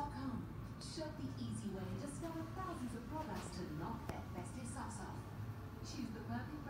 Stamps.com. Shop the easy way and discover thousands of products to knock that festive socks off. Choose the perfect